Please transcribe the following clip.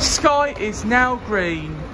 Sky is now green.